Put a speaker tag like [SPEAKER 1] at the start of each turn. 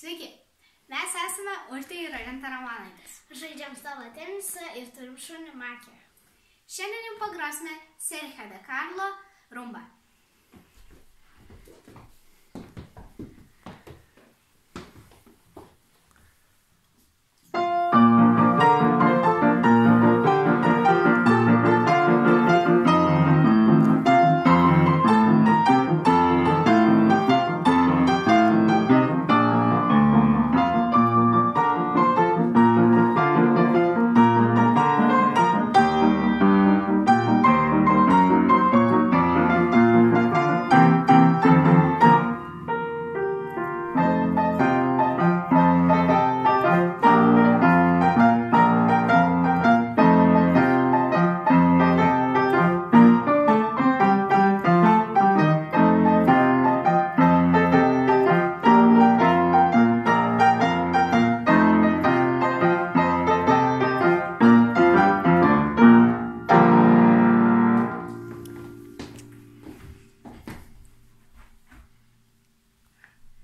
[SPEAKER 1] Sveiki, mes esame Urtė ir Arenta Ramanaitės.
[SPEAKER 2] Žaidžiam stalo tenisą ir turim šunį Makį.
[SPEAKER 1] Šiandien jums pagrosime Sergio de Carlo rumba.